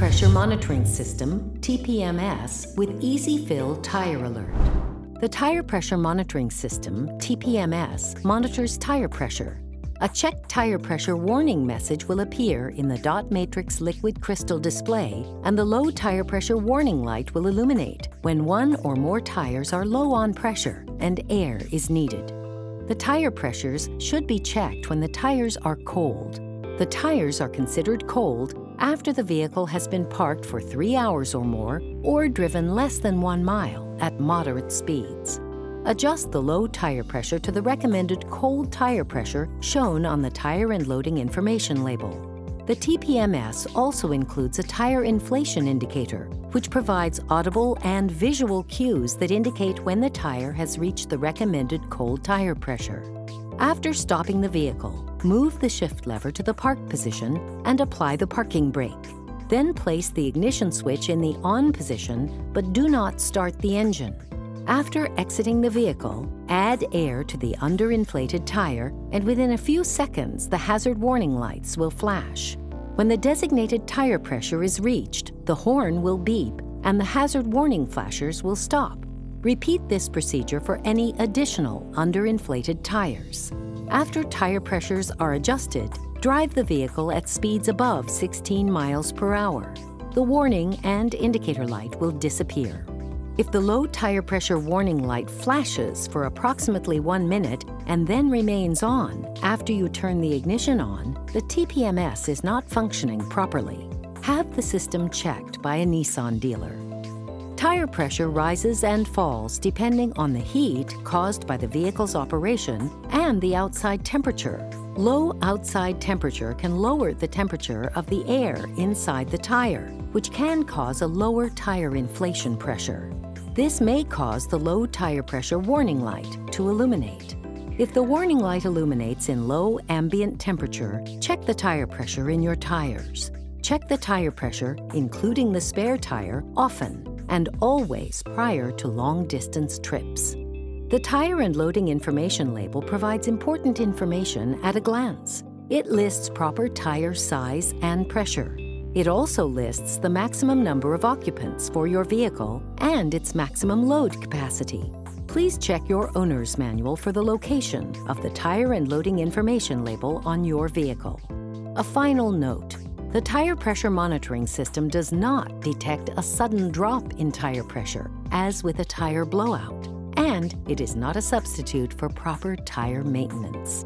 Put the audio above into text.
Pressure Monitoring System, TPMS, with Easy Fill Tire Alert. The Tire Pressure Monitoring System, TPMS, monitors tire pressure. A check tire pressure warning message will appear in the dot matrix liquid crystal display, and the low tire pressure warning light will illuminate when one or more tires are low on pressure and air is needed. The tire pressures should be checked when the tires are cold. The tires are considered cold after the vehicle has been parked for three hours or more or driven less than one mile at moderate speeds. Adjust the low tire pressure to the recommended cold tire pressure shown on the tire and loading information label. The TPMS also includes a tire inflation indicator, which provides audible and visual cues that indicate when the tire has reached the recommended cold tire pressure. After stopping the vehicle, move the shift lever to the park position and apply the parking brake. Then place the ignition switch in the on position, but do not start the engine. After exiting the vehicle, add air to the underinflated tire, and within a few seconds, the hazard warning lights will flash. When the designated tire pressure is reached, the horn will beep and the hazard warning flashers will stop. Repeat this procedure for any additional underinflated tires. After tire pressures are adjusted, drive the vehicle at speeds above 16 miles per hour. The warning and indicator light will disappear. If the low tire pressure warning light flashes for approximately one minute and then remains on after you turn the ignition on, the TPMS is not functioning properly. Have the system checked by a Nissan dealer. Tire pressure rises and falls depending on the heat caused by the vehicle's operation and the outside temperature. Low outside temperature can lower the temperature of the air inside the tire, which can cause a lower tire inflation pressure. This may cause the low tire pressure warning light to illuminate. If the warning light illuminates in low ambient temperature, check the tire pressure in your tires. Check the tire pressure, including the spare tire, often and always prior to long distance trips. The tire and loading information label provides important information at a glance. It lists proper tire size and pressure. It also lists the maximum number of occupants for your vehicle and its maximum load capacity. Please check your owner's manual for the location of the tire and loading information label on your vehicle. A final note the tire pressure monitoring system does not detect a sudden drop in tire pressure, as with a tire blowout, and it is not a substitute for proper tire maintenance.